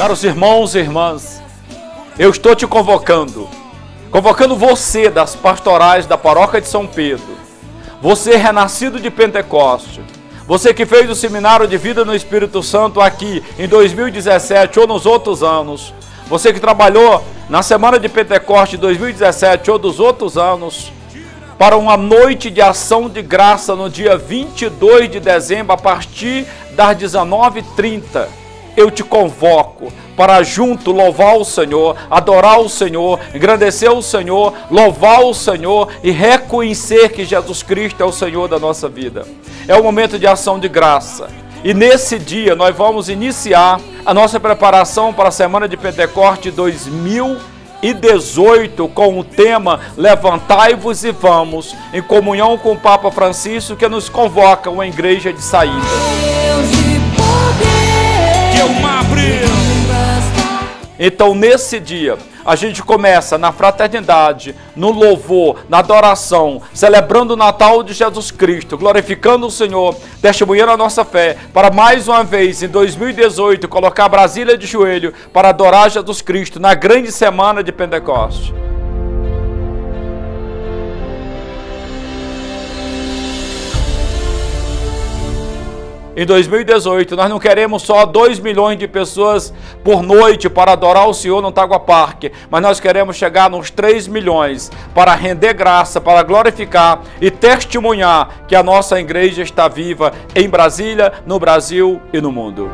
Caros irmãos e irmãs, eu estou te convocando, convocando você das pastorais da paróquia de São Pedro, você renascido de Pentecoste, você que fez o seminário de vida no Espírito Santo aqui em 2017 ou nos outros anos, você que trabalhou na semana de Pentecoste de 2017 ou dos outros anos, para uma noite de ação de graça no dia 22 de dezembro, a partir das 19h30 eu te convoco para junto louvar o Senhor, adorar o Senhor, engrandecer o Senhor, louvar o Senhor e reconhecer que Jesus Cristo é o Senhor da nossa vida. É um momento de ação de graça. E nesse dia nós vamos iniciar a nossa preparação para a semana de Pentecoste 2018 com o tema Levantai-vos e vamos, em comunhão com o Papa Francisco que nos convoca uma igreja de saída. Então, nesse dia, a gente começa na fraternidade, no louvor, na adoração, celebrando o Natal de Jesus Cristo, glorificando o Senhor, testemunhando a nossa fé, para mais uma vez, em 2018, colocar Brasília de joelho para adorar Jesus Cristo na grande semana de Pentecostes. Em 2018, nós não queremos só 2 milhões de pessoas por noite para adorar o Senhor no Tagua Parque, mas nós queremos chegar nos 3 milhões para render graça, para glorificar e testemunhar que a nossa igreja está viva em Brasília, no Brasil e no mundo.